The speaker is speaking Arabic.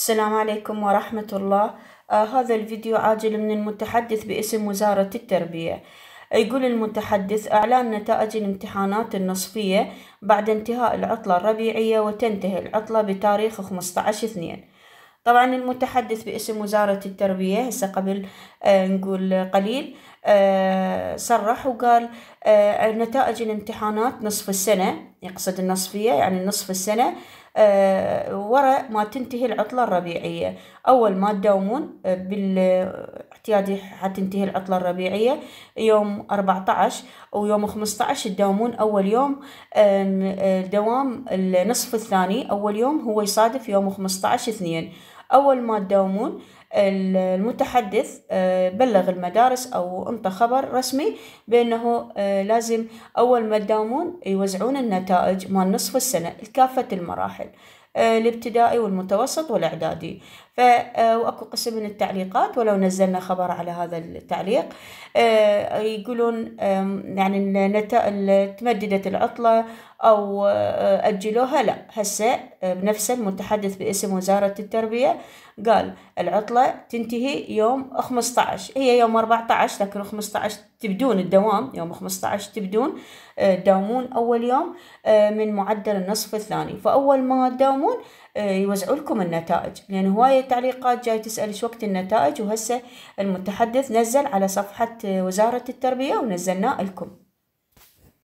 السلام عليكم ورحمة الله. آه هذا الفيديو عاجل من المتحدث باسم وزارة التربية. يقول المتحدث إعلان نتائج الامتحانات النصفية بعد انتهاء العطلة الربيعية وتنتهي العطلة بتاريخ 15 اثنين. طبعا المتحدث باسم وزارة التربية هسه قبل آه نقول قليل آه صرح وقال آه نتائج الامتحانات نصف السنة يقصد النصفية يعني نصف السنة آه ورا ما تنتهي العطلة الربيعية. أول ما تداومون آه بالاعتيادي حتنتهي العطلة الربيعية يوم 14 ويوم 15 تداومون أول يوم. آه دوام النصف الثاني أول يوم هو يصادف يوم 15 اثنين. أول ما تداومون المتحدث بلغ المدارس أو أنطى خبر رسمي بأنه لازم أول ما تداومون يوزعون النتائج مال نصف السنة لكافة المراحل الابتدائي والمتوسط والإعدادي. فأكو قسم من التعليقات ولو نزلنا خبر على هذا التعليق يقولون يعني تمددت العطلة أو أجلوها لا. هسه بنفسه المتحدث باسم وزارة التربية قال تنتهي يوم 15 هي يوم 14 لكن 15 تبدون الدوام. يوم 15 تبدون تداومون أول يوم من معدل النصف الثاني. فأول ما تداومون يوزعوا لكم النتائج. لأن هواية تعليقات جاي تسأل إيش وقت النتائج وهسه المتحدث نزل على صفحة وزارة التربية ونزلناه لكم.